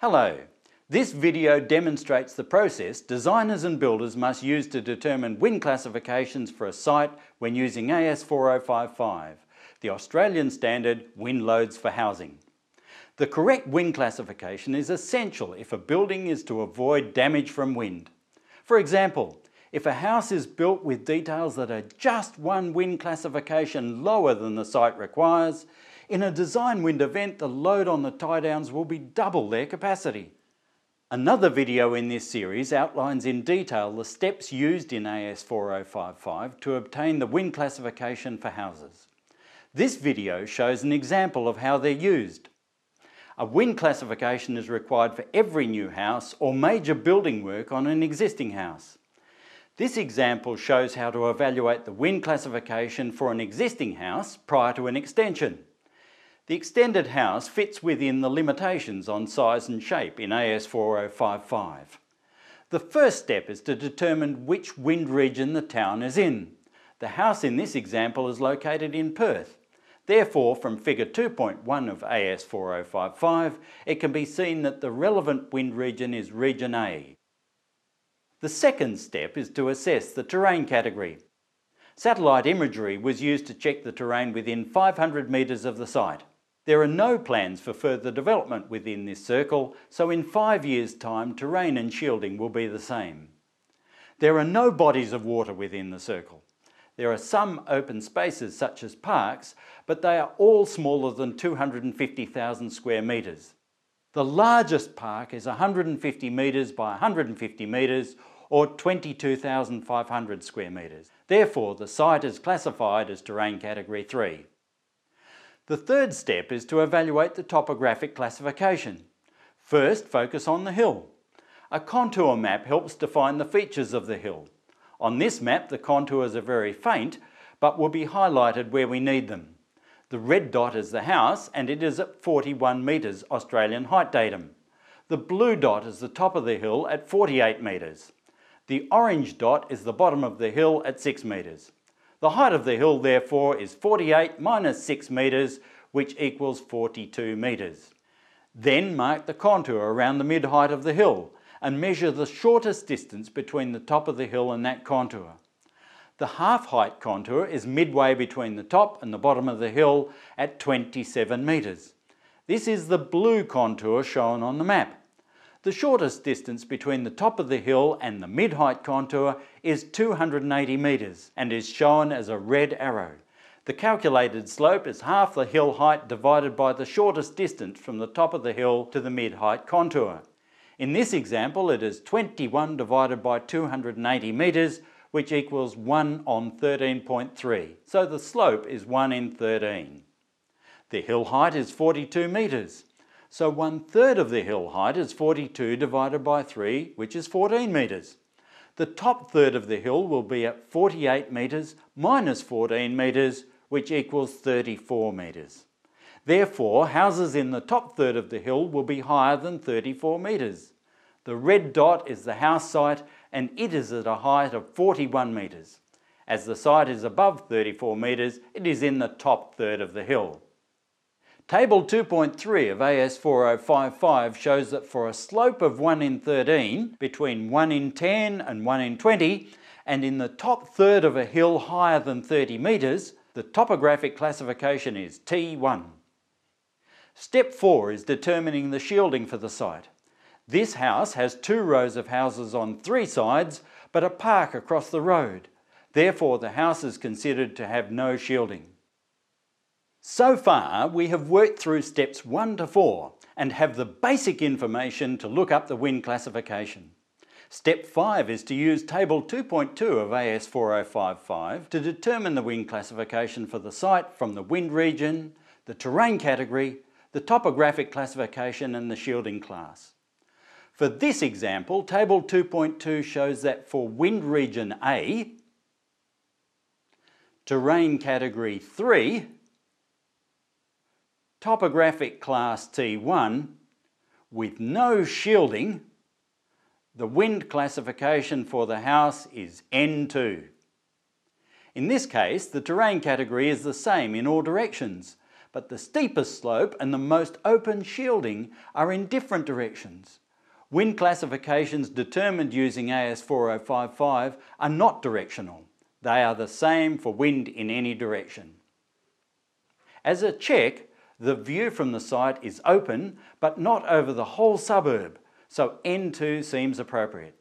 Hello. This video demonstrates the process designers and builders must use to determine wind classifications for a site when using AS4055, the Australian standard wind loads for housing. The correct wind classification is essential if a building is to avoid damage from wind. For example, if a house is built with details that are just one wind classification lower than the site requires, in a design wind event the load on the tie downs will be double their capacity. Another video in this series outlines in detail the steps used in AS4055 to obtain the wind classification for houses. This video shows an example of how they're used. A wind classification is required for every new house or major building work on an existing house. This example shows how to evaluate the wind classification for an existing house prior to an extension. The extended house fits within the limitations on size and shape in AS4055. The first step is to determine which wind region the town is in. The house in this example is located in Perth. Therefore, from figure 2.1 of AS4055, it can be seen that the relevant wind region is region A. The second step is to assess the terrain category. Satellite imagery was used to check the terrain within 500 metres of the site. There are no plans for further development within this circle, so in five years' time terrain and shielding will be the same. There are no bodies of water within the circle. There are some open spaces such as parks, but they are all smaller than 250,000 square metres. The largest park is 150 metres by 150 metres or 22,500 square metres. Therefore, the site is classified as Terrain Category 3. The third step is to evaluate the topographic classification. First, focus on the hill. A contour map helps define the features of the hill. On this map the contours are very faint but will be highlighted where we need them. The red dot is the house and it is at 41 metres Australian height datum. The blue dot is the top of the hill at 48 metres. The orange dot is the bottom of the hill at 6 metres. The height of the hill therefore is 48 minus 6 metres which equals 42 metres. Then mark the contour around the mid-height of the hill and measure the shortest distance between the top of the hill and that contour. The half-height contour is midway between the top and the bottom of the hill at 27 metres. This is the blue contour shown on the map. The shortest distance between the top of the hill and the mid-height contour is 280 metres and is shown as a red arrow. The calculated slope is half the hill height divided by the shortest distance from the top of the hill to the mid-height contour. In this example, it is 21 divided by 280 metres, which equals 1 on 13.3. So the slope is 1 in 13. The hill height is 42 metres. So one third of the hill height is 42 divided by 3, which is 14 metres. The top third of the hill will be at 48 metres minus 14 metres, which equals 34 metres. Therefore, houses in the top third of the hill will be higher than 34 metres. The red dot is the house site and it is at a height of 41 metres. As the site is above 34 metres, it is in the top third of the hill. Table 2.3 of AS4055 shows that for a slope of 1 in 13, between 1 in 10 and 1 in 20, and in the top third of a hill higher than 30 metres, the topographic classification is T1. Step 4 is determining the shielding for the site. This house has two rows of houses on three sides, but a park across the road. Therefore, the house is considered to have no shielding. So far, we have worked through steps 1 to 4 and have the basic information to look up the wind classification. Step 5 is to use Table 2.2 of AS4055 to determine the wind classification for the site from the wind region, the terrain category, the topographic classification and the shielding class. For this example, Table 2.2 shows that for wind region A, terrain category 3, topographic class T1, with no shielding, the wind classification for the house is N2. In this case, the terrain category is the same in all directions, but the steepest slope and the most open shielding are in different directions. Wind classifications determined using AS4055 are not directional. They are the same for wind in any direction. As a check, the view from the site is open, but not over the whole suburb, so N2 seems appropriate.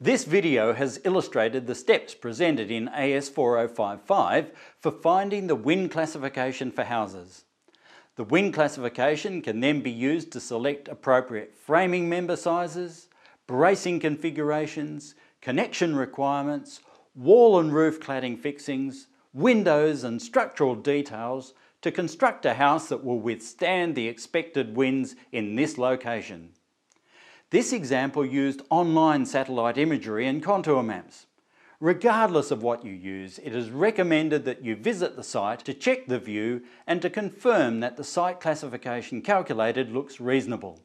This video has illustrated the steps presented in AS4055 for finding the wind classification for houses. The wind classification can then be used to select appropriate framing member sizes, bracing configurations, connection requirements, wall and roof cladding fixings, windows and structural details to construct a house that will withstand the expected winds in this location. This example used online satellite imagery and contour maps. Regardless of what you use, it is recommended that you visit the site to check the view and to confirm that the site classification calculated looks reasonable.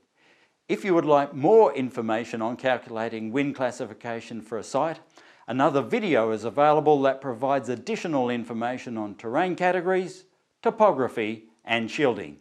If you would like more information on calculating wind classification for a site, another video is available that provides additional information on terrain categories, topography and shielding.